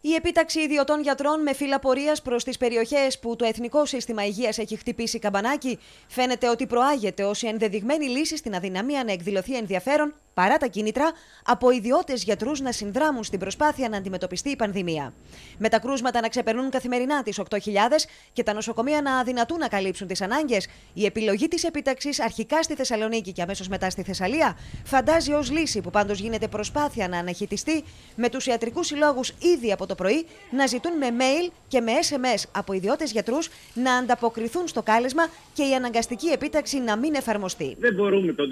Η επίταξη ιδιωτών γιατρών με φύλλα πορείας προς τις περιοχές που το Εθνικό Σύστημα Υγείας έχει χτυπήσει καμπανάκι φαίνεται ότι προάγεται ως η ενδεδειγμένη λύση στην αδυναμία να εκδηλωθεί ενδιαφέρον παρά τα κίνητρα από ιδιώτες γιατρούς να συνδράμουν στην προσπάθεια να αντιμετωπιστεί η πανδημία. Με τα κρούσματα να ξεπερνούν καθημερινά τις 8.000 και τα νοσοκομεία να αδυνατούν να καλύψουν τις ανάγκες, η επιλογή της επίταξης αρχικά στη Θεσσαλονίκη και αμέσως μετά στη Θεσσαλία φαντάζει ως λύση που πάντως γίνεται προσπάθεια να αναχαιτιστεί με τους ιατρικούς συλλόγους ήδη από το πρωί να ζητούν με mail και με SMS από ιδιώτες γιατρούς να ανταποκριθούν στο κάλεσμα και η αναγκαστική επίταξη να μην εφαρμοστεί. Δεν μπορούμε το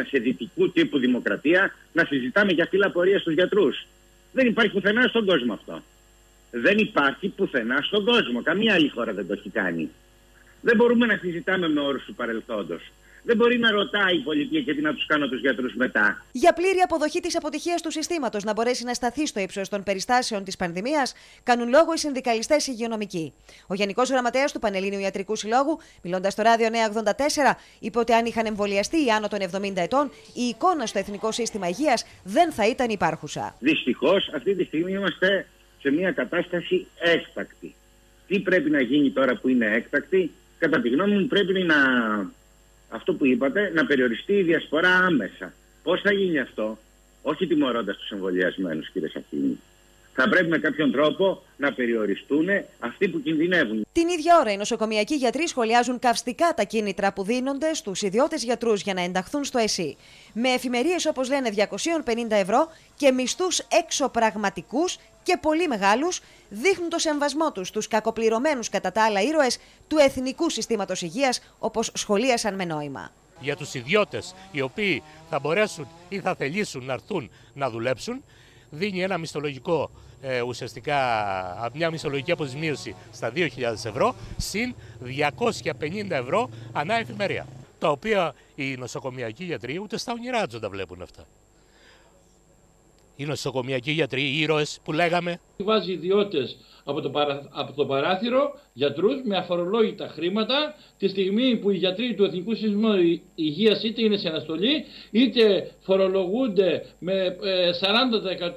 2021 σε δυτικού τύπου δημοκρατία να συζητάμε για φύλλα πορεία στους γιατρούς. Δεν υπάρχει πουθενά στον κόσμο αυτό. Δεν υπάρχει πουθενά στον κόσμο. Καμία άλλη χώρα δεν το έχει κάνει. Δεν μπορούμε να συζητάμε με όρους του παρελθόντος δεν μπορεί να ρωτάει η πολιτεία και τι να τους κάνω τους γιατρούς μετά. Για πλήρη αποδοχή της αποτυχίας του συστήματος να μπορέσει να σταθεί στο ύψος των περιστάσεων της πανδημίας, κάνουν λόγο οι συνδικαλιστές υγειονομικοί. Ο Γενικός Γραμματέας του Πανελλήνιου Ιατρικού Συλλόγου, μιλώντας στο ράδιο 984, είπε ότι αν είχαν εμβολιαστεί οι άνω των 70 ετών, η εικόνα στο Εθνικό Σύστημα Υγείας δεν θα ήταν υπάρχουσα. Δυστυχώς, αυτή τη στιγμή είμαστε σε μια κατάσταση έκτακτη. Τι πρέπει να γίνει τώρα που είναι έκτακτη, κατά τη γνώμη μου πρέπει να αυτό που είπατε, να περιοριστεί η διασπορά άμεσα. Πώς θα γίνει αυτό, όχι τιμωρώντας τους εμβολιασμένους, κύριε Σαφίνη. Θα πρέπει με κάποιον τρόπο να περιοριστούν αυτοί που κινδυνεύουν. Την ίδια ώρα, οι νοσοκομιακοί γιατροί σχολιάζουν καυστικά τα κίνητρα που δίνονται στους ιδιώτες γιατρούς για να ενταχθούν στο ΕΣΥ. Με εφημερίες, όπως λένε, 250 ευρώ και μισθούς εξωπραγματικούς και πολύ μεγάλους δείχνουν το σεμβασμό τους στους κακοπληρωμένους κατά τα άλλα ήρωες του Εθνικού Συστήματος Υγείας όπως σχολίασαν με νόημα. Για τους ιδιώτες οι οποίοι θα μπορέσουν ή θα θελήσουν να έρθουν να δουλέψουν δίνει ένα μισθολογικό ε, ουσιαστικά μια μισθολογική αποζημίωση στα 2.000 ευρώ συν 250 ευρώ ανά εφημερία. Τα οποία οι νοσοκομιακοί γιατροί ούτε στα όνειρά τους τα βλέπουν αυτά οι νοσοκομιακοί γιατροί, οι ήρωες που λέγαμε. Βάζει ιδιώτες από το, παρα... από το παράθυρο γιατρούς με αφορολόγητα χρήματα τη στιγμή που οι γιατροί του Εθνικού Συστήματος Υγείας είτε είναι σε αναστολή είτε φορολογούνται με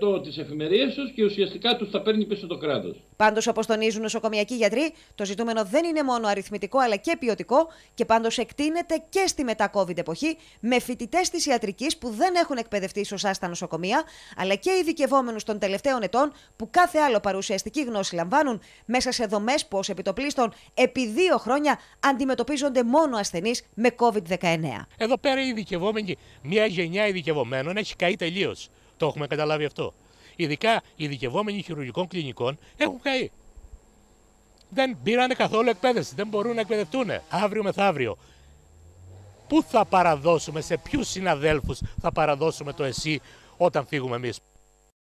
40% ε, τις εφημερίες τους και ουσιαστικά τους τα παίρνει πίσω το κράτος. Πάντως όπως τονίζουν νοσοκομιακοί γιατροί, το ζητούμενο δεν είναι μόνο αριθμητικό αλλά και ποιοτικό και πάντως εκτείνεται και στη μετά-COVID εποχή με φοιτητές της ιατρικής που δεν έχουν εκπαιδευτεί σωστά στα νοσοκομεία αλλά και ειδικευόμενους των τελευταίων ετών που κάθε άλλο παρουσιαστική γνώση λαμβάνουν μέσα σε δομές που ω επιτοπλίστων επί δύο χρόνια αντιμετωπίζονται μόνο ασθενείς με COVID-19. Εδώ πέρα οι ειδικευόμενοι, μια γενιά ειδικευομένων έχει καεί τελείως. Το έχουμε καταλάβει αυτό. Ειδικά οι ειδικευόμενοι χειρουργικών κλινικών έχουν καεί. Δεν πήρανε καθόλου εκπαίδευση, δεν μπορούν να εκπαιδευτούν. Αύριο μεθαύριο. Πού θα παραδώσουμε, σε ποιους συναδέλφους θα παραδώσουμε το εσύ όταν φύγουμε εμείς;